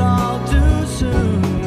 all too soon.